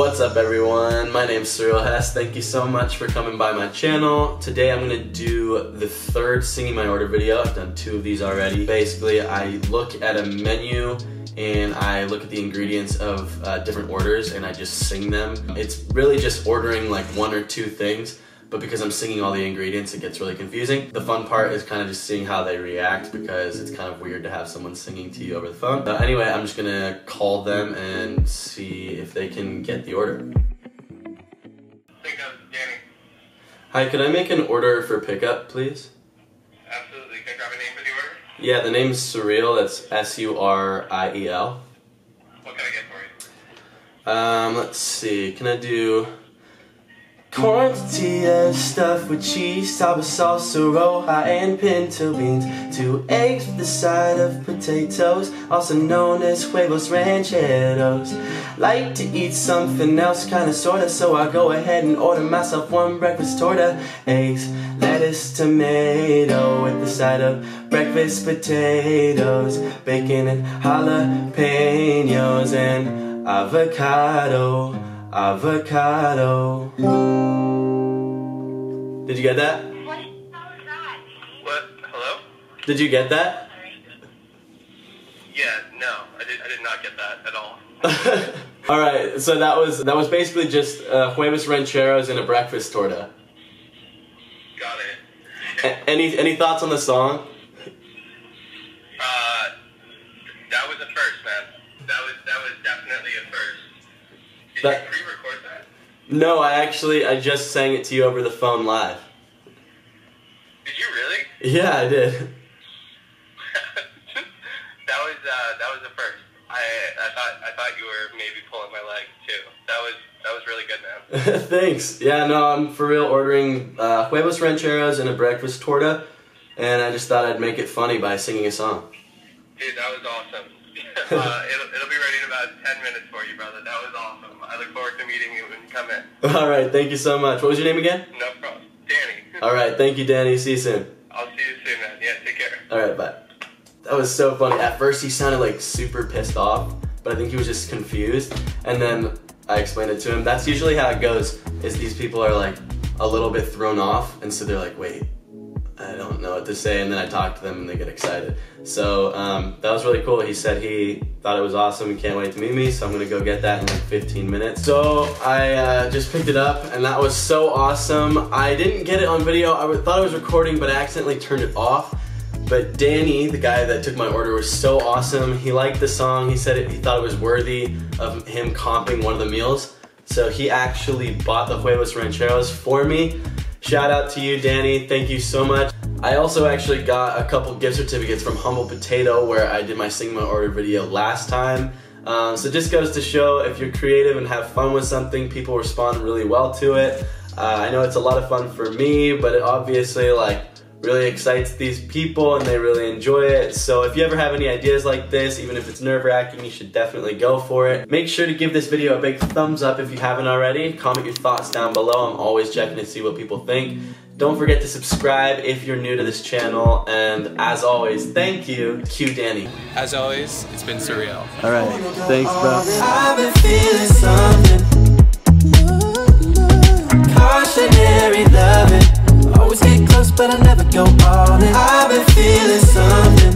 What's up everyone? My name's Suriel Hess. Thank you so much for coming by my channel. Today I'm gonna do the third singing my order video. I've done two of these already. Basically, I look at a menu and I look at the ingredients of uh, different orders and I just sing them. It's really just ordering like one or two things but because I'm singing all the ingredients, it gets really confusing. The fun part is kind of just seeing how they react because it's kind of weird to have someone singing to you over the phone. But anyway, I'm just gonna call them and see if they can get the order. Hi, could I make an order for pickup, please? Absolutely. Can I grab a name for the order? Yeah, the name's Suriel. That's S-U-R-I-E-L. What can I get for you? Um, let's see. Can I do Quantity of stuff with cheese, sour sauce, roja, and pinto beans. Two eggs with the side of potatoes, also known as huevos rancheros. Like to eat something else, kinda sorta, so I go ahead and order myself one breakfast torta. Eggs, lettuce, tomato with the side of breakfast potatoes, bacon and jalapenos, and avocado avocado. Did you get that? What? Hello? Did you get that? Yeah, no, I did, I did not get that at all. all right, so that was that was basically just uh, huevos rancheros and a breakfast torta. Got it. A any any thoughts on the song? Uh, that was a first, man. That was that was definitely a first. Did that, you pre-record that? No, I actually I just sang it to you over the phone live. Did you really? Yeah, I did. that was uh, that was the first. I I thought I thought you were maybe pulling my leg too. That was that was really good, man. Thanks. Yeah, no, I'm for real ordering uh, huevos rancheros and a breakfast torta, and I just thought I'd make it funny by singing a song. Dude, that was awesome. uh, it'll, it'll be ready in about 10 minutes for you, brother. That was awesome. I look forward to meeting you when you come in. All right, thank you so much. What was your name again? No problem. Danny. All right, thank you, Danny. See you soon. I'll see you soon, man. Yeah, take care. All right, bye. That was so funny. At first, he sounded like super pissed off, but I think he was just confused. And then I explained it to him. That's usually how it goes, is these people are like a little bit thrown off, and so they're like, wait, I don't know what to say, and then I talk to them and they get excited. So um, that was really cool. He said he thought it was awesome. He can't wait to meet me, so I'm gonna go get that in like 15 minutes. So I uh, just picked it up, and that was so awesome. I didn't get it on video. I thought I was recording, but I accidentally turned it off. But Danny, the guy that took my order, was so awesome. He liked the song. He said it, he thought it was worthy of him comping one of the meals. So he actually bought the huevos rancheros for me. Shout out to you, Danny. Thank you so much. I also actually got a couple gift certificates from Humble Potato where I did my Sing My Order video last time. Um, so just goes to show if you're creative and have fun with something, people respond really well to it. Uh, I know it's a lot of fun for me, but it obviously like really excites these people and they really enjoy it. So if you ever have any ideas like this, even if it's nerve wracking, you should definitely go for it. Make sure to give this video a big thumbs up if you haven't already. Comment your thoughts down below. I'm always checking to see what people think. Don't forget to subscribe if you're new to this channel. And as always, thank you, Q Danny. As always, it's been surreal. All right, thanks, bro. I've been feeling something. Cautionary loving. Always get close, but I never go all in. I've been feeling something.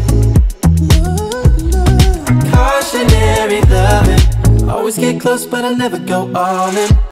Cautionary loving. Always get close, but I never go all in.